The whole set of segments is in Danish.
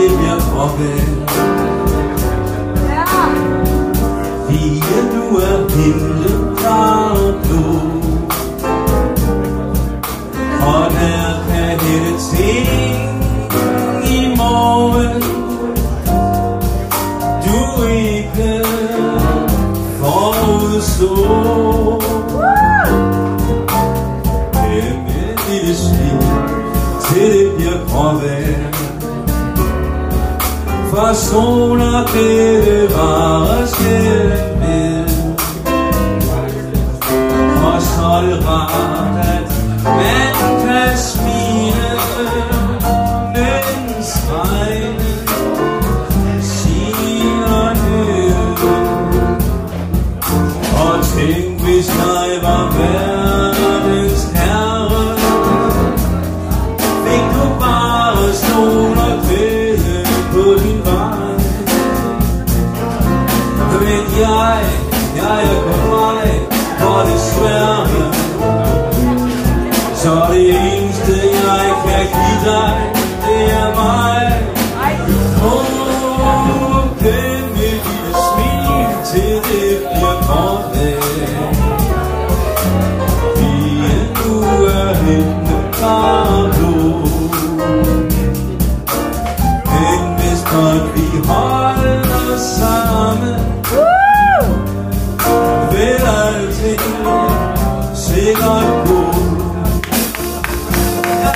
det bliver farvel Fie, du er himmelklar og blå. Og der kan hente ting i morgen. Du ikke forudstå. Med lille svig til det bliver Façon la paix og bevarer sjælen Og så rart at man kan smile Mens regnen siger ned Og tænk hvis jeg var værd jeg er på vej For desværre Så det eneste jeg kan give dig Det er mig.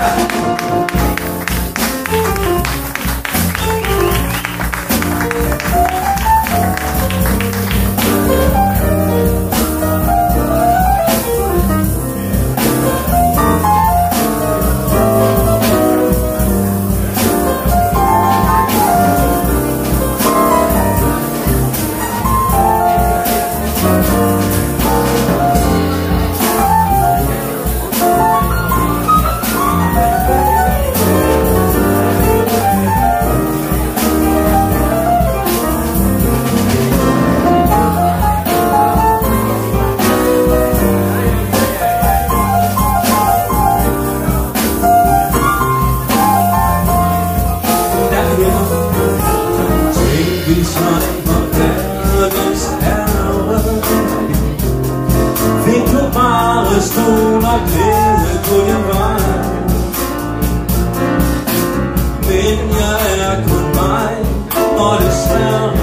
Tænk hvis jeg var verdens herre Fik du bare stol og Men jeg er kun mig og det Så